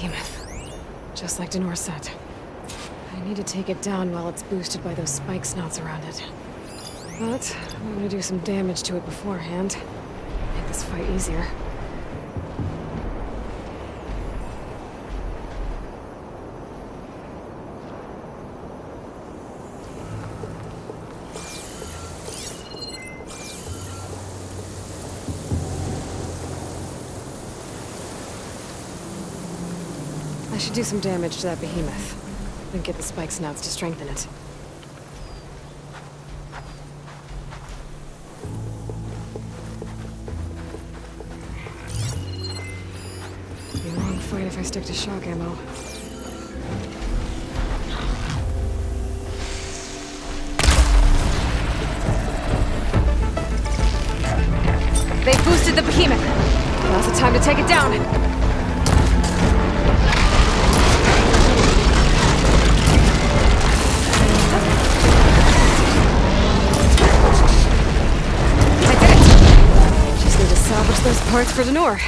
behemoth. Just like Denor said. I need to take it down while it's boosted by those spike knots around it. But, I'm gonna do some damage to it beforehand. Make this fight easier. Should do some damage to that behemoth. Then get the Spikesnouts to strengthen it. Be a long fight if I stick to shock ammo. They boosted the behemoth. Now's the time to take it down. Those parts for Denor.